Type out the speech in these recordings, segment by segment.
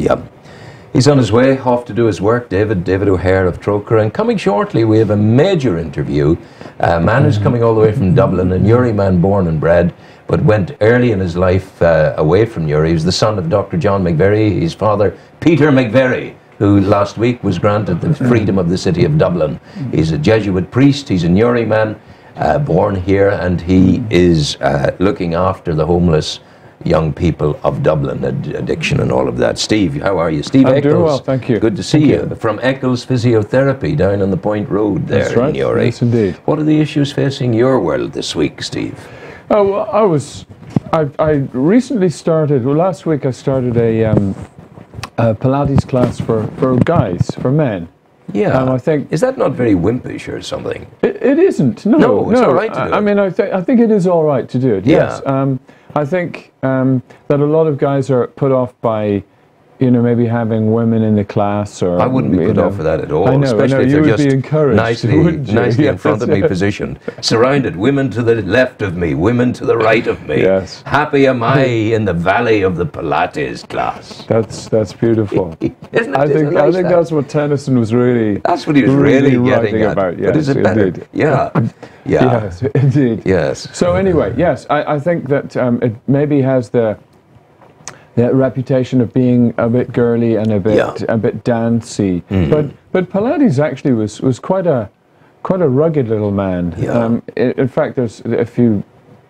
Yeah. He's on his way off to do his work, David, David O'Hare of Trócaire. And coming shortly, we have a major interview. A man who's coming all the way from Dublin, a Newry man born and bred, but went early in his life uh, away from Newry. He was the son of Dr. John McVerry, his father, Peter McVerry, who last week was granted the freedom of the city of Dublin. He's a Jesuit priest, he's a Newry man, uh, born here, and he is uh, looking after the homeless young people of Dublin, ad- addiction and all of that. Steve, how are you? Steve I'm Eccles. doing well, thank you. Good to see you. you. From Eccles Physiotherapy down on the Point Road there That's right. in Newry. Yes, indeed. What are the issues facing your world this week, Steve? Oh, well, I was. I, I recently started. Well, last week I started a, um, a Pilates class for, for guys, for men. Yeah. Um, I think Is that not very wimpish or something? it, it isn't. No, No, it's all right to I, do I it. mean, I, th- I think it is all right to do it. Yes. Um, I think um, that a lot of guys are put off by, you know, maybe having women in the class or. I wouldn't be put know. off for that at all, I know, I especially know. if You they're just encouraged, nicely, nicely in front of me positioned, surrounded, women to the left of me, women to the right of me. Yes. Happy am I in the valley of the Pilates class. That's that's beautiful. Isn't it? I think it I think that? that's what Tennyson was really. That's what he was really, getting writing at. about. Yes, but is it better? indeed. Yeah. Yeah. Yes, indeed. Yes. So anyway, yes, I, I think that um, it maybe has the the reputation of being a bit girly and a bit Yeah. A bit dancey. But but Pilates actually was was quite a quite a rugged little man. Yeah. Um, in, in fact, there's a few.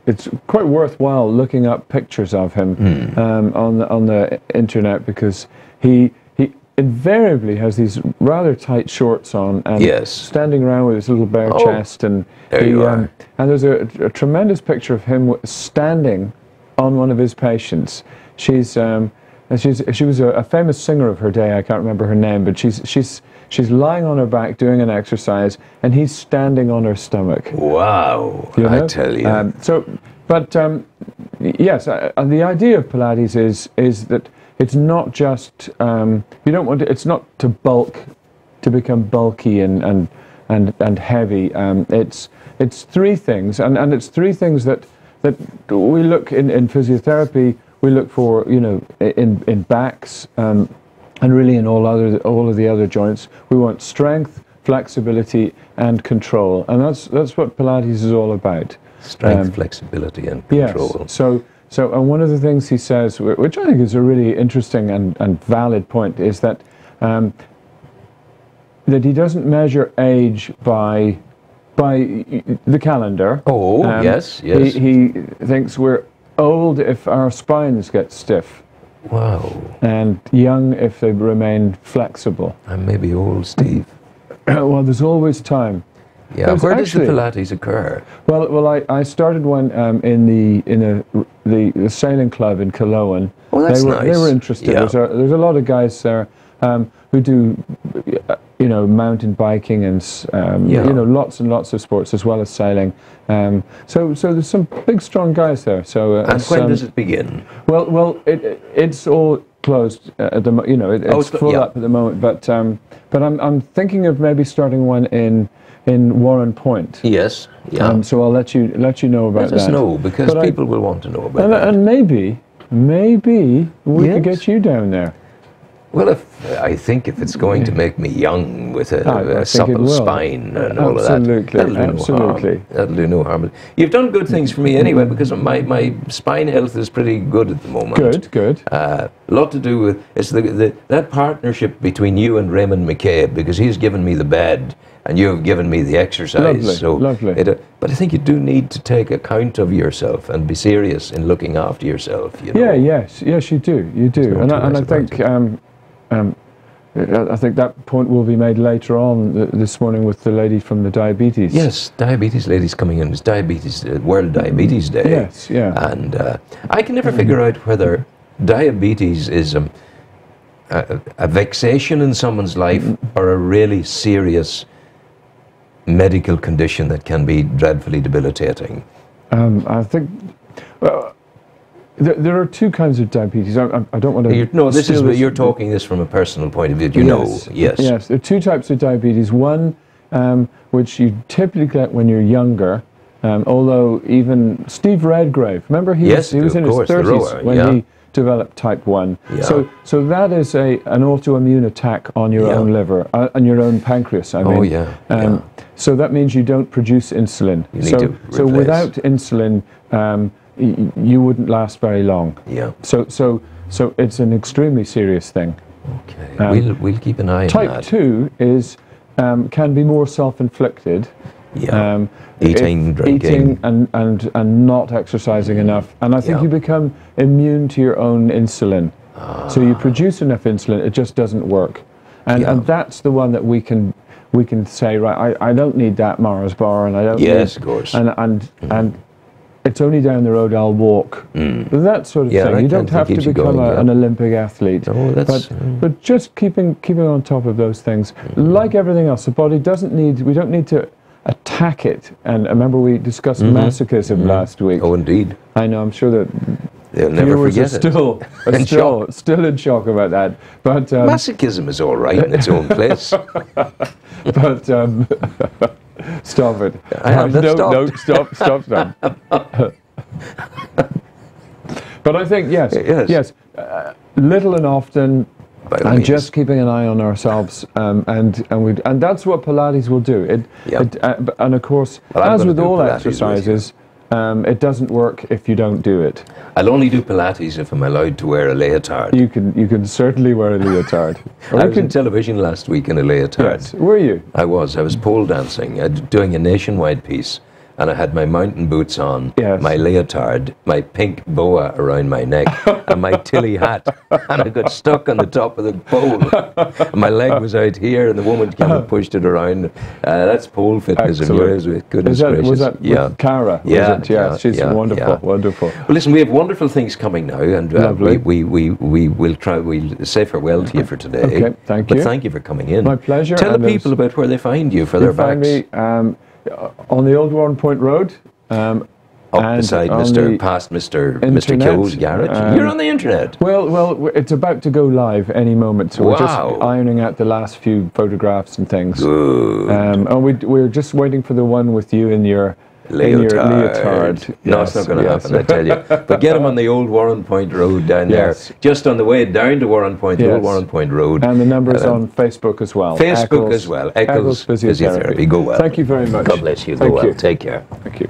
It's quite worthwhile looking up pictures of him Hmm. um, on the, on the internet because he he invariably has these rather tight shorts on and Yes. standing around with his little bare Oh, chest and there he, you um, are. and there's a, a tremendous picture of him standing on one of his patients. She's um, she's she was a, a famous singer of her day. I can't remember her name, but she's she's she's lying on her back doing an exercise, and he's standing on her stomach. Wow. you I tell you. Um, so, but um, yes, uh, uh, the idea of Pilates is is that it's not just um, you don't want to, it's not to bulk, to become bulky and and and and heavy. Um, it's it's three things, and, and it's three things that that we look in, in physiotherapy. We look for you know in in backs. Um, and really in all other all of the other joints we want strength flexibility and control and that's that's what pilates is all about Strength, um, flexibility, and yes control. so so and one of the things he says which i think is a really interesting and, and valid point is that um, that he doesn't measure age by by the calendar Oh, Um, yes, yes. he, he thinks we're old if our spines get stiff Wow. and young if they remain flexible. And maybe old, Steve. well, there's always time. Yeah. There's Where actually- does the Pilates occur? Well, well, I, I started one um, in the in a, the, the sailing club in Cologne. Oh, that's they were, They were interested. Yeah. There's, a, there's a lot of guys there um, who do, you know, mountain biking and um, Yeah. you know lots and lots of sports as well as sailing. Um, so so there's some big strong guys there. So uh, And when um, does it begin? Well, well, it, it- it's all closed uh, at the you know it, Oh, it's it's- full yeah. up at the moment. But um, but I'm I'm thinking of maybe starting one in in Warrenpoint. Yes. Yeah. Um, so I'll let you let you know about Let us that. know because But I- people will want to know about And, that. and maybe maybe we could get you down there. Well, if I think if it's going to make me young with a, I- I a supple spine and all of that, that'll do absolutely. no harm. That'll do no harm. You've done good things for me anyway because my, my spine health is pretty good at the moment. Good, good. Uh, a lot to do with it's the, the that partnership between you and Raymond McCabe because he's given me the bed and you have given me the exercise. Lovely, so lovely. It, uh, but I think you do need to take account of yourself and be serious in looking after yourself. You know? Yeah, yes, yes, you do, you do, and I, and I think um, um, I think that point will be made later on th- this morning with the lady from the diabetes. Yes, diabetes lady's coming in. It's diabetes uh, World Diabetes Day. Yes, yeah. And uh, I can never figure out whether diabetes is um, a, a vexation in someone's life or a really serious medical condition that can be dreadfully debilitating. Um, I think. Well, there, there are two kinds of diabetes. I, I, I don't want to. You, no, this is steal you're talking this from a personal point of view. You know, yes. Yes, there are two types of diabetes. One, um, which you typically get when you're younger, um, although even Steve Redgrave, remember he Yes, was, he was in course, his 30s rower, when yeah. he developed type 1. Yeah. So, so that is a, an autoimmune attack on your Yeah. own liver, uh, on your own pancreas. I mean. Oh, mean. yeah, Um, So that means you don't produce insulin. You need so, so without insulin, um, you wouldn't last very long. Yeah. So, so, so it's an extremely serious thing. Okay. we'll, we'll keep an eye on that. Type 2 is, um, can be more self-inflicted. Yeah. Um, Eating, drinking. eating and, and, and not exercising enough. And I think Yeah. you become immune to your own insulin. Ah. So you produce enough insulin, it just doesn't work. And, Yeah. and that's the one that we can we can say, right, I, I don't need that Mars bar and I don't Yes, need of course. and and and it's only down the road I'll walk. That sort of Mm. Yeah, thing. You don't have to become going, a, yeah. an Olympic athlete. Oh, but, but just keeping keeping on top of those things, like everything else, the body doesn't need. We don't need to attack it. And remember we discussed masochism last week. Oh, indeed. I know. I'm sure that They'll never viewers are forget it. still are In still still in shock about that. But um, Masochism is all right in its own place. but um, stop it. I have no, no, stop, stop, stop. but I think yes, Yes. yes, uh, little and often, and means. just keeping an eye on ourselves, um, and and we and that's what Pilates will do. It, Yeah. it uh, and of course, Well, as with all Pilates exercises. Um, it doesn't work if you don't do it. I'll only do Pilates if I'm allowed to wear a leotard. You can you can certainly wear a leotard. I was in can, television last week in a leotard. yes, were you? I was. I was pole dancing, uh, doing a nationwide piece, and I had my mountain boots on, Yes. my leotard, my pink boa around my neck, and my tilly hat, and I got stuck on the top of the pole. And my leg was out here, and the woman came and pushed it around. Uh, that's pole fitness of yours, with goodness that, gracious. was that yeah. with Cara? was Yeah, it? yeah, yeah, she's yeah, wonderful, yeah. wonderful. Well, listen, we have wonderful things coming now, and uh, we, we, we, we will try. We'll say farewell to you for today. Okay, thank you. but thank you for coming in. My pleasure, Tell the people about where they find you for their backs. me um, on the Old Warrenpoint Road. Um, Up beside Mr. past Mr. Mr. Kill's garage. um, You're on the internet. Well, well, it's about to go live any moment, so we're just ironing out the last few photographs and things. Good. Um, and we, we're just waiting for the one with you in your your leotard. No, it's not going to yes. happen, I tell you. But get him on the old Warrenpoint Road down Yes. there. Just on the way down to Warrenpoint, the old Warrenpoint Road. And the number's Um, on Facebook as well. Facebook Eccles- as well. Eccles Eccles Physiotherapy. Go well. Thank you very much. God bless you. Go Thank well. you. Take care. Thank you.